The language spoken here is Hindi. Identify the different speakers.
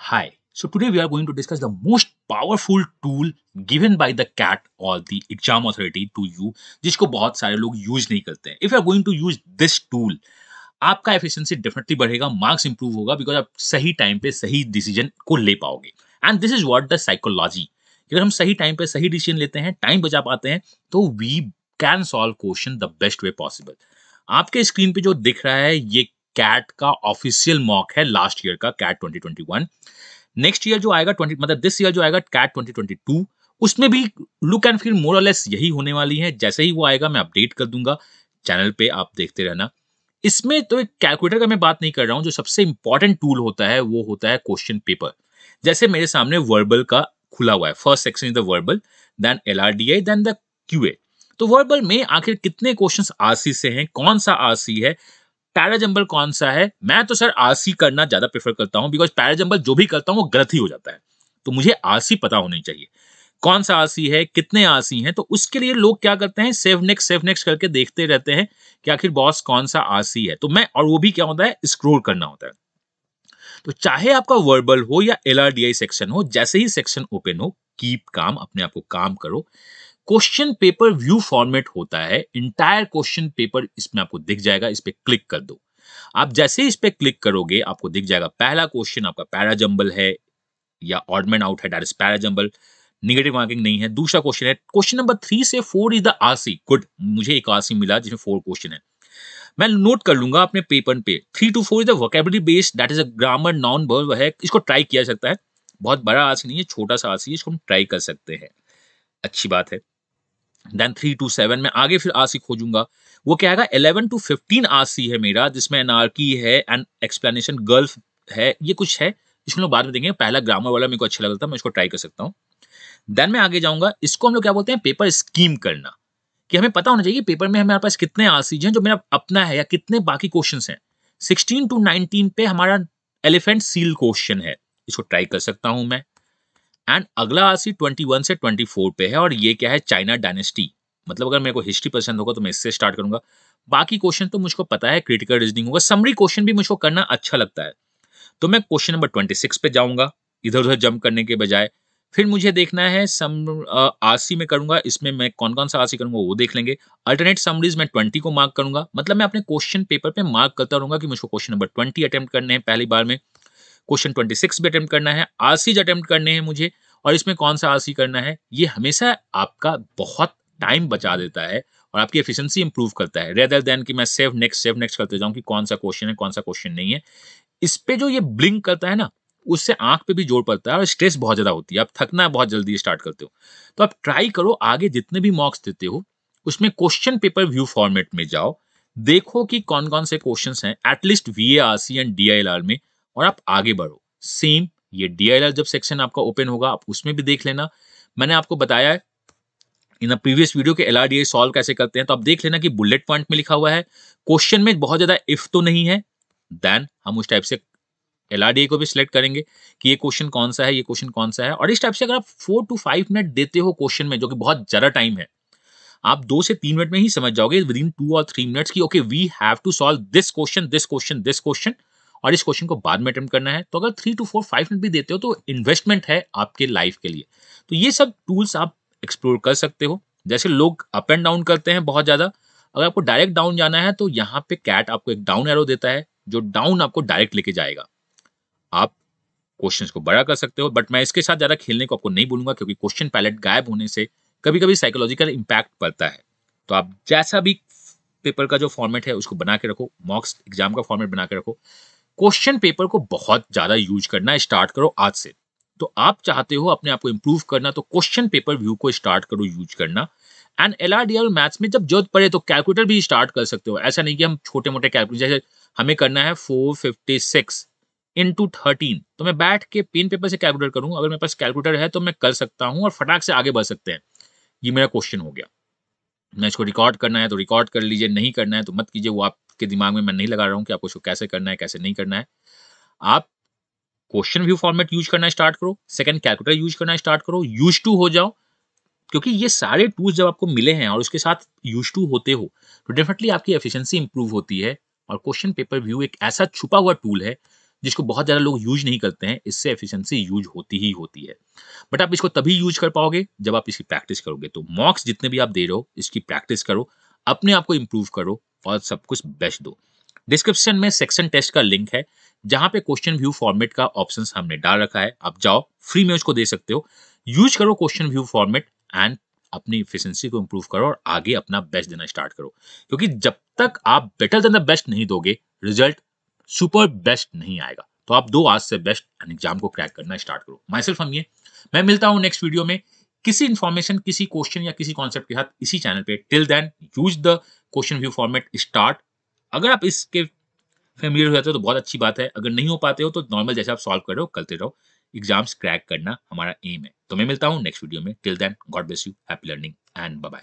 Speaker 1: Hi. So, today we are going to discuss the most powerful tool given by the CAT or the exam authority to you, जिसको बहुत सारे लोग यूज़ नहीं करते हैं। If you are going to use this tool आपका एफिशिएंसी डेफिनेटली बढ़ेगा मार्क्स इंप्रूव होगा बिकॉज़ आप सही टाइम पे सही डिसीज़न को ले पाओगे। And this is what the psychology अगर हम सही टाइम पे सही डिसीज़न लेते हैं टाइम बचा पाते हैं तो we can solve question the best way possible आपके स्क्रीन पे जो दिख रहा है, ये कैट का ऑफिशियल मॉक है लास्ट ईयर का कैट 2021 नेक्स्ट ईयर जो आएगा 20 मतलब दिस ईयर जो आएगा कैट 2022 उसमें भी look and feel more less यही होने वाली है। जैसे ही वो आएगा मैं अपडेट कर दूँगा चैनल पे आप देखते रहना। इसमें तो एक कैलकुलेटर का मैं बात नहीं कर रहा हूँ, जो सबसे इंपॉर्टेंट टूल होता है, वो होता है क्वेश्चन पेपर जैसे मेरे सामने वर्बल का खुला हुआ है first section is the verbal then L R D I then the Q A तो वर्बल में आखिर कितने क्वेश्चन आरसी से हैं, कौन सा आरसी है पैराजंबल कौन सा है? मैं तो सर आरसी करना ज़्यादा प्रेफर करता हूँ बिकॉज़ पैराजंबल जो भी करता हूँ, वो गलत ही हो जाता है। तो मुझे आरसी पता होनी चाहिए। कौन सा आरसी है? कितने आरसी हैं? तो उसके लिए लोग क्या करते हैं? सेव नेक्स्ट सेव नेक्स्ट करके देखते रहते हैं कि आखिर बॉस कौन सा आरसी है। तो मैं, और वो भी क्या होता है? स्क्रोल करना होता है। तो चाहे आपका वर्बल हो या एलआरडीआई सेक्शन हो, जैसे ही सेक्शन ओपन हो कीप काम, अपने आप को काम करो। क्वेश्चन पेपर व्यू फॉर्मेट होता है इंटायर क्वेश्चन पेपर इसमें आपको दिख जाएगा, इस पर क्लिक कर दो। आप जैसे इस पर क्लिक करोगे, आपको दिख जाएगा पहला क्वेश्चन आपका पैराजंबल है, या ऑडमैन आउट है दैट इज़ निगेटिव मार्किंग नहीं है। दूसरा क्वेश्चन है, क्वेश्चन नंबर थ्री से four is the RC good मुझे एक आरसी मिला, जिसमें फोर क्वेश्चन है। मैं नोट कर लूँगा अपने पेपर पे। Three two four is the vocabulary based that is a grammar non verb है। इसको ट्राई किया सकता है। बहुत बड़ा आरसी नहीं है, छोटा सा आरसी है, इसको हम ट्राई कर सकते हैं। अच्छी बात है। देन थ्री टू सेवन में आगे फिर आरसी खोजूँगा। वो क्या है इलेवन टू फिफ्टीन आरसी है मेरा, जिसमें एनआरकी है एंड एक्सप्लेनेशन गर्ल्फ है, ये कुछ है। इसको लोग बाद में देखेंगे। पहला ग्रामर वाला मेरे को अच्छा लगता है मैं इसको ट्राई कर सकता हूँ। देन मैं आगे जाऊँगा। इसको हम लोग क्या बोलते हैं पेपर स्कीम करना। कि हमें पता होना चाहिए पेपर में हमारे पास कितने आरसीज हैं, जो मेरा अपना है या कितने बाकी क्वेश्चन हैं। सिक्सटीन टू नाइनटीन पे हमारा एलिफेंट सील क्वेश्चन है। इसको ट्राई कर सकता हूँ मैं। एंड अगला आरसी 21 से 24 पे है और ये क्या है? चाइना डायनेस्टी मतलब अगर मेरे को हिस्ट्री पसंद होगा तो मैं इससे स्टार्ट करूँगा। बाकी क्वेश्चन तो मुझको पता है क्रिटिकल रीजनिंग होगा। समरी क्वेश्चन भी मुझको करना अच्छा लगता है। तो मैं क्वेश्चन नंबर 26 पे जाऊँगा। इधर उधर जंप करने के बजाय। फिर मुझे देखना है सम आरसी में करूँगा। इसमें मैं कौन कौन सा आरसी करूँगा वो देख लेंगे। अल्टरनेट समरीज मैं ट्वेंटी को मार्क करूँगा। मतलब मैं अपने क्वेश्चन पेपर पे मार्क करता रहूँगा कि मुझको क्वेश्चन नंबर ट्वेंटी अटेम्प्ट करने हैं पहली बार में। क्वेश्चन ट्वेंटी सिक्स भी अटेम्प्ट करना है आरसीज अटेम्प्ट करने हैं मुझे, और इसमें कौन सा आरसी करना है, ये हमेशा आपका बहुत टाइम बचा देता है और आपकी एफिशिएंसी इंप्रूव करता है। रेदर देन कि मैं सेव नेक्स्ट सेव नेक्स्ट करते जाऊँ कि कौन सा क्वेश्चन है, कौन सा क्वेश्चन नहीं है, इस पे जो ये ब्लिंक करता है ना, उससे आँख पे भी ज़ोर पड़ता है और स्ट्रेस बहुत ज़्यादा होती है। आप थकना बहुत जल्दी स्टार्ट करते हो। तो आप ट्राई करो, आगे जितने भी मॉक्स देते हो, उसमें क्वेश्चन पेपर व्यू फॉर्मेट में जाओ, देखो कि कौन कौन से क्वेश्चन हैं एटलीस्ट वीएआरसी एंड डी में और आप आगे बढ़ो। सेम ये डी जब सेक्शन आपका ओपन होगा, आप उसमें भी देख लेना। मैंने आपको बताया है इन प्रीवियस वीडियो के एल सॉल्व कैसे करते हैं तो आप देख लेना कि बुलेट पॉइंट में लिखा हुआ है। क्वेश्चन में बहुत ज़्यादा इफ़ तो नहीं है देन हम उस टाइप से एल को भी सिलेक्ट करेंगे कि ये क्वेश्चन कौन सा है, ये क्वेश्चन कौन सा है। और इस टाइप से अगर आप फोर टू फाइव मिनट देते हो क्वेश्चन में, जो कि बहुत ज़्यादा टाइम है, आप दो से तीन मिनट में ही समझ जाओगे विद इन टू और थ्री मिनट्स की okay we have to solve this question this question this question और इस क्वेश्चन को बाद में अटेम्प्ट करना है। तो अगर three two four five minute भी देते हो तो इन्वेस्टमेंट है आपके लाइफ के लिए। तो ये सब टूल्स आप एक्सप्लोर कर सकते हो। जैसे लोग अप एंड डाउन करते हैं बहुत ज़्यादा। अगर आपको डायरेक्ट डाउन जाना है तो यहाँ पे कैट आपको एक डाउन एरो देता है, जो डाउन आपको डायरेक्ट लेके जाएगा। आप क्वेश्चन को बड़ा कर सकते हो बट मैं इसके साथ ज़्यादा खेलने को आपको नहीं बोलूँगा, क्योंकि क्वेश्चन पैलेट गायब होने से कभी कभी साइकोलॉजिकल इम्पैक्ट पड़ता है। तो आप जैसा भी पेपर का जो फॉर्मेट है उसको बना के रखो मॉक्स एग्ज़ाम का फॉर्मेट बना के रखो। क्वेश्चन पेपर को बहुत ज़्यादा यूज़ करना स्टार्ट करो आज से। तो आप चाहते हो अपने आप को इंप्रूव करना तो क्वेश्चन पेपर व्यू को स्टार्ट करो यूज़ करना। And L R D R maths में जब ज़रूरत पड़े तो कैलकुलेटर भी स्टार्ट कर सकते हो। ऐसा नहीं कि हम छोटे मोटे कैलकुलेटर, जैसे हमें करना है four fifty six into thirteen. तो मैं बैठ के पेन पेपर से कैलकुलेट करूँ। अगर मेरे पास कैलकुलेटर है तो मैं कर सकता हूँ और फटाक से आगे बढ़ सकते हैं। ये मेरा क्वेश्चन हो गया। मैं इसको रिकॉर्ड करना है तो रिकॉर्ड कर लीजिए, नहीं करना है तो मत कीजिए, वो आपके दिमाग में मैं नहीं लगा रहा हूँ कि आपको इसको कैसे करना है, कैसे नहीं करना है। आप क्वेश्चन व्यू फॉर्मेट यूज़ करना स्टार्ट करो सेकंड कैलकुलेटर यूज़ करना स्टार्ट करो यूज़ टू हो जाओ, क्योंकि ये सारे टूल्स जब आपको मिले हैं और उसके साथ यूज़ टू होते हो तो डेफिनेटली आपकी एफिशिएंसी इंप्रूव होती है। और क्वेश्चन पेपर व्यू एक ऐसा छुपा हुआ टूल है, जिसको बहुत ज़्यादा लोग यूज़ नहीं करते हैं, इससे एफिशिएंसी यूज़ होती ही होती है। बट आप इसको तभी यूज़ कर पाओगे जब आप इसकी प्रैक्टिस करोगे। तो मॉक्स जितने भी आप दे रहे हो, इसकी प्रैक्टिस करो, अपने आप को इम्प्रूव करो और सब कुछ बेस्ट दो। डिस्क्रिप्शन में सेक्शन टेस्ट का लिंक है, जहाँ पे क्वेश्चन व्यू फॉर्मेट का ऑप्शन हमने डाल रखा है। आप जाओ फ्री में उसको दे सकते हो। यूज़ करो क्वेश्चन व्यू फॉर्मेट एंड अपनी इफिशियंसी को इंप्रूव करो और आगे अपना बेस्ट देना स्टार्ट करो। क्योंकि जब तक आप बेटर देन द बेस्ट नहीं दोगे रिज़ल्ट सुपर बेस्ट नहीं आएगा। तो आप दो आज से बेस्ट एग्ज़ाम को क्रैक करना स्टार्ट करो। माई सेल्फ हम ये। मैं मिलता हूँ नेक्स्ट वीडियो में। किसी इंफॉर्मेशन किसी क्वेश्चन या किसी कॉन्सेप्ट के साथ इसी चैनल पे। Till then use the question view format start अगर आप इसके फेमिलियर हो जाते हो तो बहुत अच्छी बात है। अगर नहीं हो पाते हो तो नॉर्मल जैसे आप सॉल्व कर रहे हो, करते रहो। एग्ज़ाम्स क्रैक करना हमारा एम है। तो मैं मिलता हूँ नेक्स्ट वीडियो में। Till then God bless you happy learning and bye